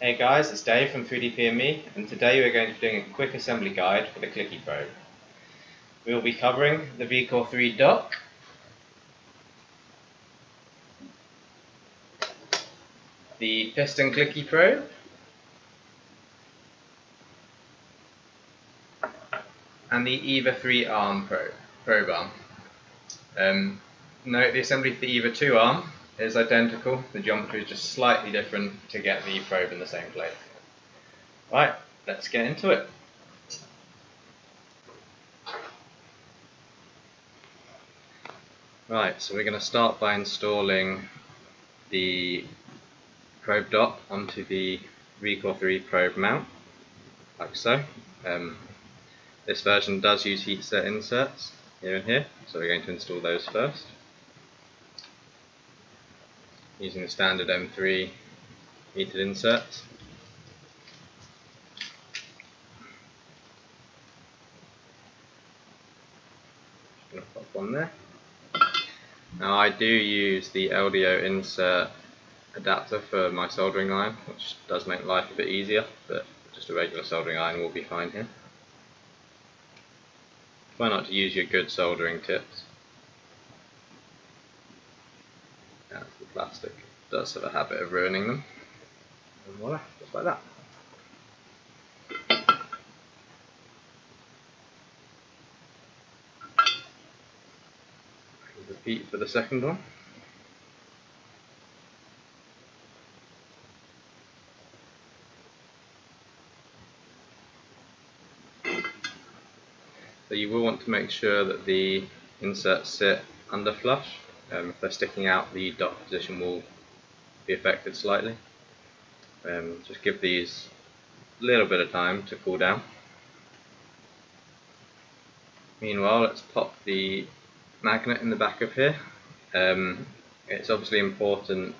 Hey guys, it's Dave from 3DPME and today we're going to be doing a quick assembly guide for the Klicky probe. We will be covering the VCore 3 dock, the piston Klicky probe, and the EVA 3 arm probe, probe arm. Um, note the assembly for the EVA 2 arm is identical, the geometry is just slightly different to get the probe in the same place. Right, let's get into it. Right, so we're going to start by installing the probe dock onto the VCore 3 probe mount, like so. Um, this version does use heat set inserts here and here, so we're going to install those first using the standard M3 heated inserts. One there. Now I do use the LDO insert adapter for my soldering iron, which does make life a bit easier, but just a regular soldering iron will be fine here. Try not to use your good soldering tips. The plastic does have a habit of ruining them. And voila, just like that. Repeat for the second one. So you will want to make sure that the inserts sit under flush um, if they're sticking out, the dot position will be affected slightly. Um, just give these a little bit of time to cool down. Meanwhile, let's pop the magnet in the back of here. Um, it's obviously important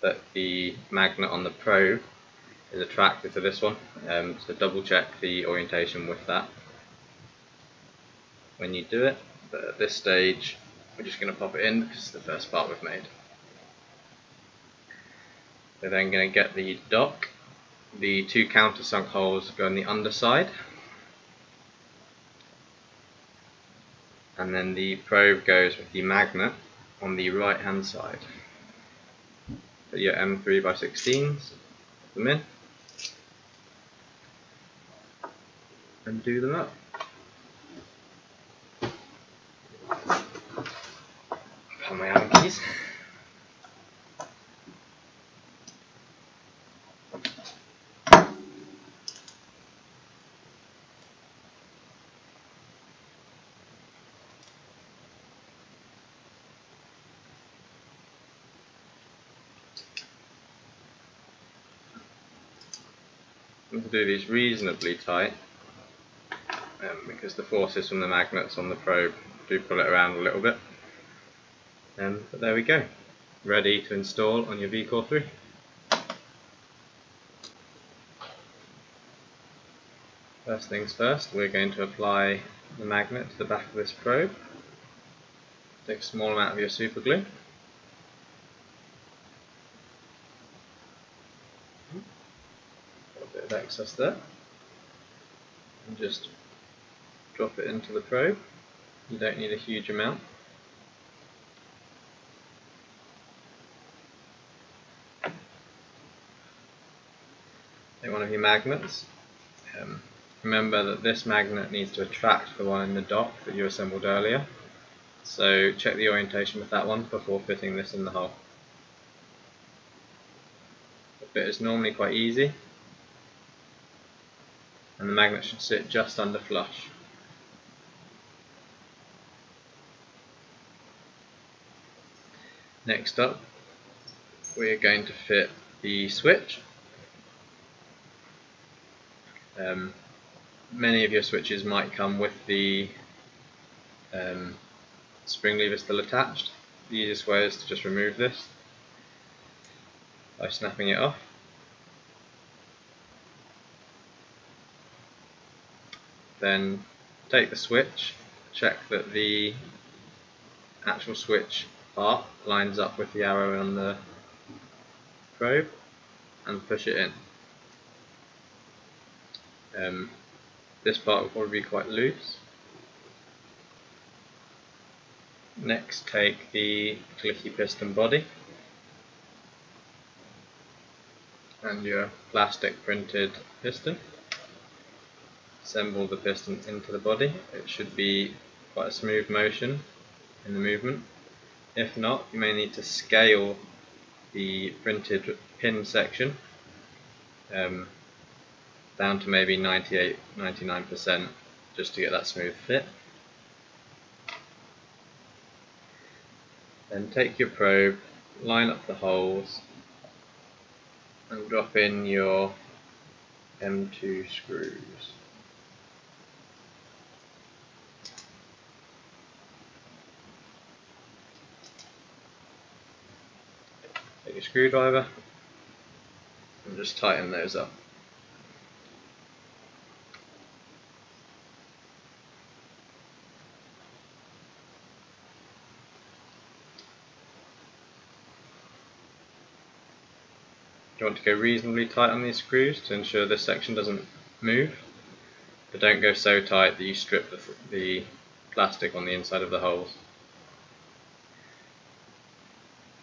that the magnet on the probe is attracted to this one, um, so double check the orientation with that when you do it but at this stage we're just going to pop it in because it's the first part we've made. We're then going to get the dock, the two countersunk holes go on the underside and then the probe goes with the magnet on the right hand side. Put your M3 by 16s, put them in and do them up. Keys. to do these reasonably tight um, because the forces from the magnets on the probe do pull it around a little bit. Um, but there we go, ready to install on your VCore 3. First things first, we're going to apply the magnet to the back of this probe. Take a small amount of your super glue. Got a bit of excess there. And just drop it into the probe. You don't need a huge amount. Your magnets. Um, remember that this magnet needs to attract the one in the dock that you assembled earlier. So check the orientation with that one before fitting this in the hole. The fit is normally quite easy and the magnet should sit just under flush. Next up we are going to fit the switch um, many of your switches might come with the um, spring lever still attached. The easiest way is to just remove this by snapping it off. Then take the switch, check that the actual switch part lines up with the arrow on the probe and push it in. Um, this part will probably be quite loose. Next take the Klicky piston body and your plastic printed piston. Assemble the piston into the body. It should be quite a smooth motion in the movement. If not, you may need to scale the printed pin section um, down to maybe 98 99% just to get that smooth fit. Then take your probe, line up the holes and drop in your M2 screws. Take your screwdriver and just tighten those up. You want to go reasonably tight on these screws to ensure this section doesn't move, but don't go so tight that you strip the, the plastic on the inside of the holes.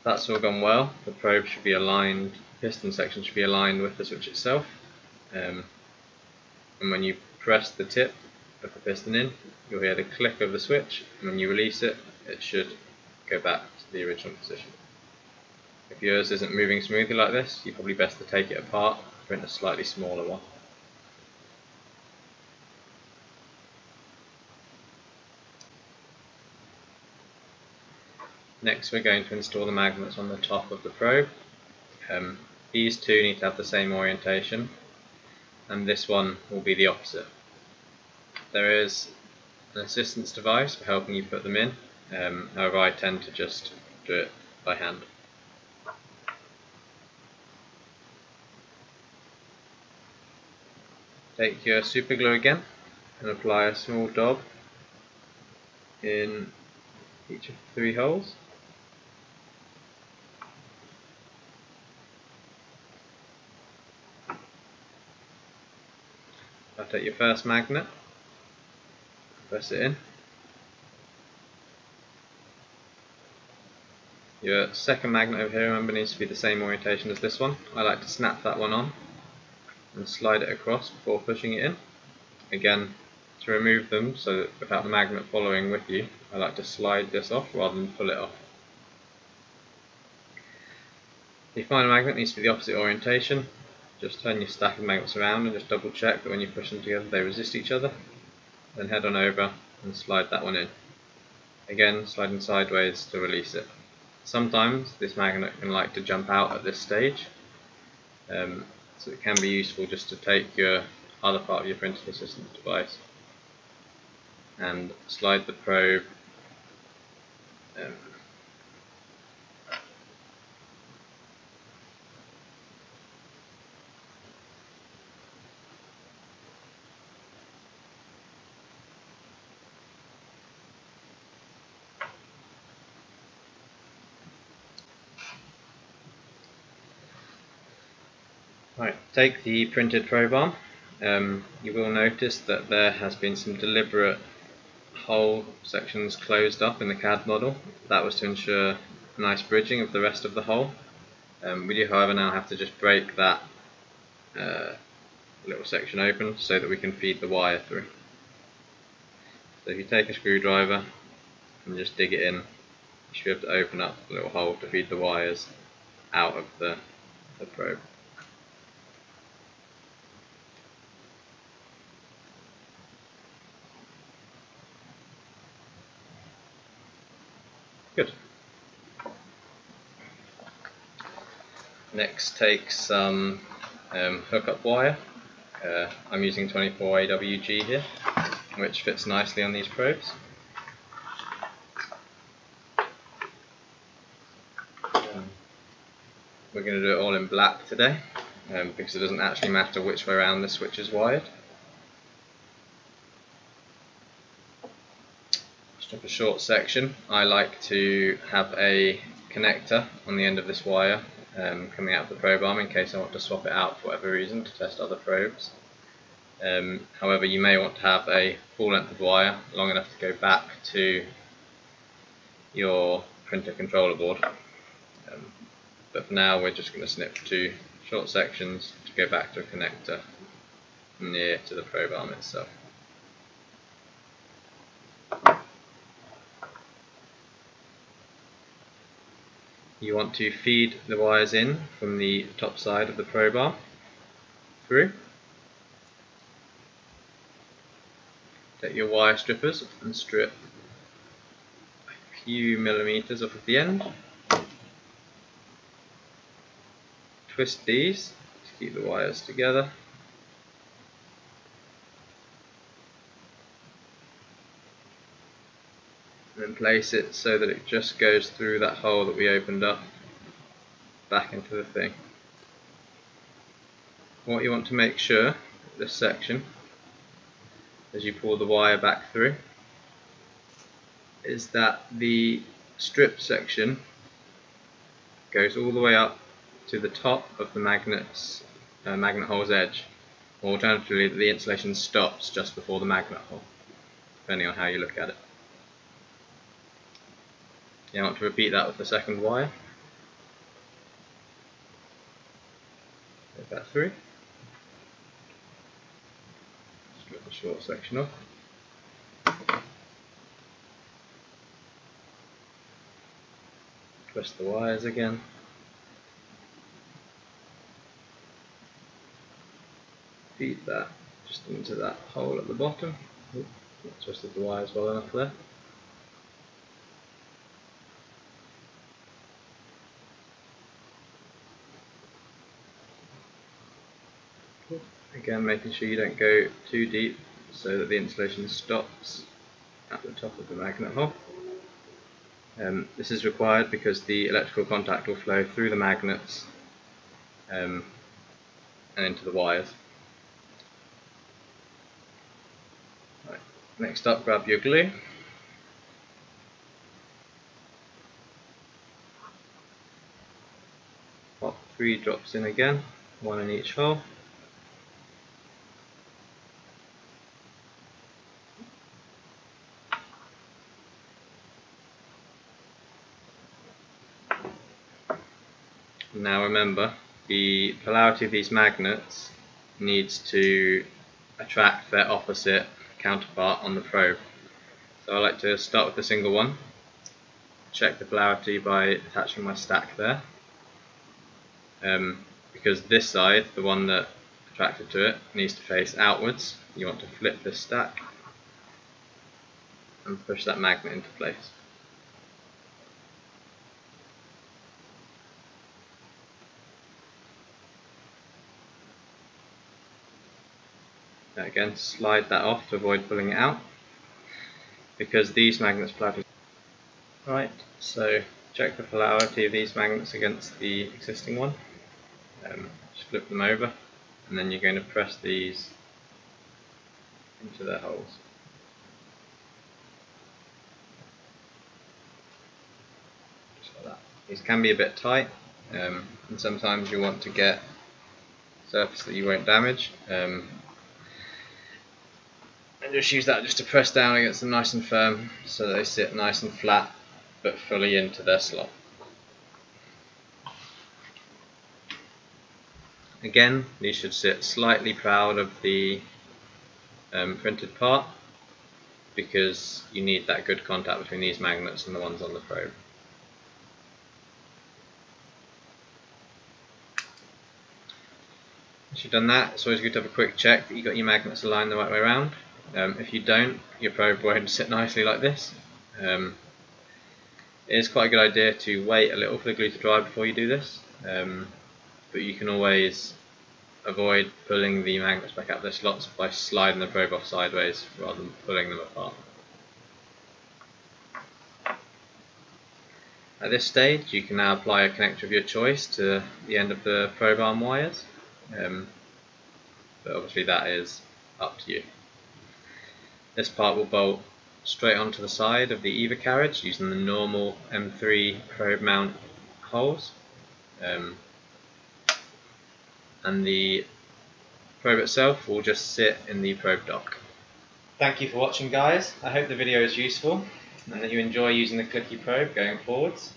That's all gone well, the probe should be aligned, the piston section should be aligned with the switch itself, um, and when you press the tip of the piston in, you'll hear the click of the switch, and when you release it, it should go back to the original position. If yours isn't moving smoothly like this, you're probably best to take it apart, and print a slightly smaller one. Next we're going to install the magnets on the top of the probe. Um, these two need to have the same orientation and this one will be the opposite. There is an assistance device for helping you put them in, um, however I tend to just do it by hand. Take your super glue again and apply a small dab in each of the three holes. Now take your first magnet, press it in. Your second magnet over here, remember, needs to be the same orientation as this one. I like to snap that one on and slide it across before pushing it in. Again, to remove them so that without the magnet following with you, I like to slide this off rather than pull it off. The final magnet needs to be the opposite orientation. Just turn your stack of magnets around and just double check that when you push them together they resist each other. Then head on over and slide that one in. Again, sliding sideways to release it. Sometimes this magnet can like to jump out at this stage. Um, so it can be useful just to take your other part of your printing assistance device and slide the probe um, Right, take the printed probe arm. Um, you will notice that there has been some deliberate hole sections closed up in the CAD model. That was to ensure nice bridging of the rest of the hole. Um, we do however now have to just break that uh, little section open so that we can feed the wire through. So if you take a screwdriver and just dig it in, you should be able to open up a little hole to feed the wires out of the, the probe. Good. Next take some um, hookup wire. Uh, I'm using 24 AWG here, which fits nicely on these probes. Um, we're going to do it all in black today, um, because it doesn't actually matter which way around the switch is wired. A short section, I like to have a connector on the end of this wire um, coming out of the probe arm in case I want to swap it out for whatever reason to test other probes. Um, however, you may want to have a full length of wire long enough to go back to your printer controller board. Um, but for now, we're just going to snip two short sections to go back to a connector near to the probe arm itself. You want to feed the wires in from the top side of the probe arm through. Take your wire strippers and strip a few millimeters off of the end. Twist these to keep the wires together. Place it so that it just goes through that hole that we opened up back into the thing. What you want to make sure, this section, as you pull the wire back through, is that the strip section goes all the way up to the top of the magnet's uh, magnet hole's edge. Alternatively, the insulation stops just before the magnet hole, depending on how you look at it. You want to repeat that with the second wire. Take that through. Strip the short section off. Twist the wires again. Feed that just into that hole at the bottom. Ooh, not twisted the wires well enough there. Again making sure you don't go too deep so that the insulation stops at the top of the magnet hole. Um, this is required because the electrical contact will flow through the magnets um, and into the wires. Right. Next up, grab your glue. Pop three drops in again, one in each hole. Now remember, the polarity of these magnets needs to attract their opposite counterpart on the probe. So I like to start with a single one, check the polarity by attaching my stack there. Um, because this side, the one that attracted to it, needs to face outwards. You want to flip this stack and push that magnet into place. Again slide that off to avoid pulling it out because these magnets polarity right so check the polarity of these magnets against the existing one. Um, just flip them over and then you're going to press these into their holes. Just like that. These can be a bit tight um, and sometimes you want to get surface that you won't damage. Um, just use that just to press down against them nice and firm so they sit nice and flat but fully into their slot. Again, these should sit slightly proud of the um, printed part because you need that good contact between these magnets and the ones on the probe. Once you've done that, it's always good to have a quick check that you've got your magnets aligned the right way around. Um, if you don't, your probe won't sit nicely like this. Um, it is quite a good idea to wait a little for the glue to dry before you do this, um, but you can always avoid pulling the magnets back out of their slots by sliding the probe off sideways rather than pulling them apart. At this stage you can now apply a connector of your choice to the end of the probe arm wires, um, but obviously that is up to you. This part will bolt straight onto the side of the EVA carriage using the normal M3 probe mount holes. Um, and the probe itself will just sit in the probe dock. Thank you for watching guys. I hope the video is useful and that you enjoy using the Klicky probe going forwards.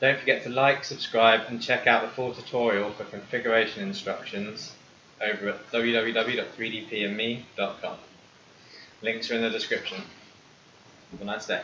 Don't forget to like, subscribe and check out the full tutorial for configuration instructions over at www.3dpandme.com. Links are in the description. Have a nice day.